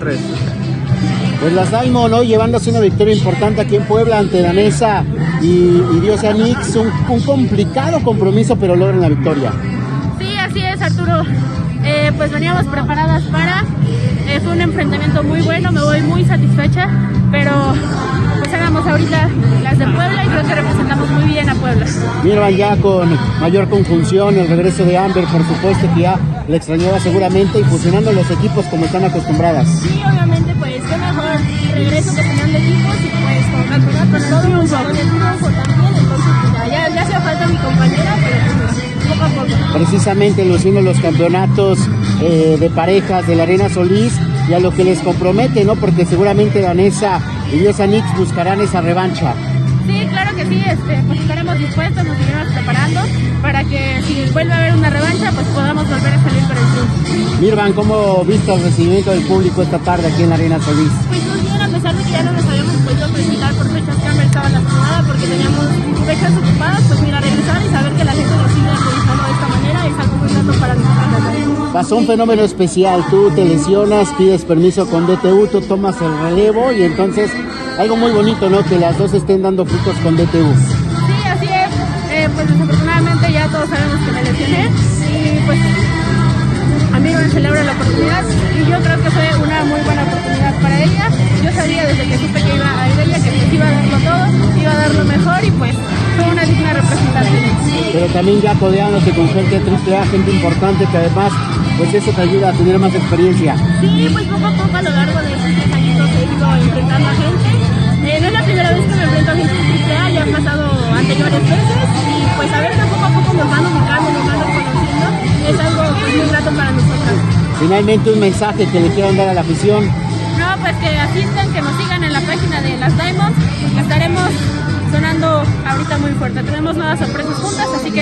3. Pues las Diamond hoy llevándose una victoria importante aquí en Puebla ante Danesa y, y Dios Nix. Un, un complicado compromiso, pero logran la victoria. Sí, así es, Arturo. Eh, pues veníamos preparadas para. eh, fue un enfrentamiento muy bueno, me voy muy satisfecha, pero pues éramos ahorita las de Puebla y creo que representamos a Puebla. Miran ya con mayor conjunción el regreso de Amber, por supuesto que ya le extrañaba seguramente y fusionando los equipos como están acostumbradas. Sí, obviamente, pues qué mejor regreso que teniendo equipos y pues con campeonato todo con el triunfo también, entonces pues, ya, ya, hacía falta mi compañera, pero pues, poco a poco. Precisamente luciendo los campeonatos eh, de parejas de la Arena Solís y a lo que les compromete, ¿no? Porque seguramente Danesa y Diosa Nix buscarán esa revancha. Sí, este, pues estaremos dispuestos, nos seguiremos preparando para que si vuelve a haber una revancha, pues podamos volver a salir con el triunfo. Mirvan, ¿cómo viste el recibimiento del público esta tarde aquí en la Arena Solís? Pues muy bien, a pesar de que ya no nos habíamos podido presentar por fechas que Amber estaba lastimada porque teníamos fechas ocupadas, pues mira, regresar y saber que la gente nos sigue apoyando de esta manera es algo muy grato para nosotros. Pasó un fenómeno especial, tú te lesionas, pides permiso con DTU, tú tomas el relevo y entonces algo muy bonito, ¿no? Que las dos estén dando frutos con DTU. Sí, así es. Eh, pues desafortunadamente ya todos sabemos que me lesioné y pues a mí me celebra la oportunidad y yo creo que fue una muy buena oportunidad para ella. Yo sabía desde que supe que iba a ir ella que pues iba a darlo todo, iba a dar lo mejor y pues fue una digna representante. Pero también ya codeándote con gente de AAA, gente importante que además, pues eso te ayuda a tener más experiencia. Sí, pues poco a poco a lo largo de estos añitos enfrentando a gente. Eh, no es la primera vez que me enfrento a gente de AAA, ya han pasado anteriores veces y pues a ver que poco a poco nos van ubicando, nos van reconociendo, es algo pues, muy grato para nosotros. Finalmente un mensaje que le quieran dar a la afición. No, pues que asistan, que nos sigan en la página de las Diamonds, que estaremos sonando ahorita muy fuerte. Tenemos nuevas sorpresas juntas, así que.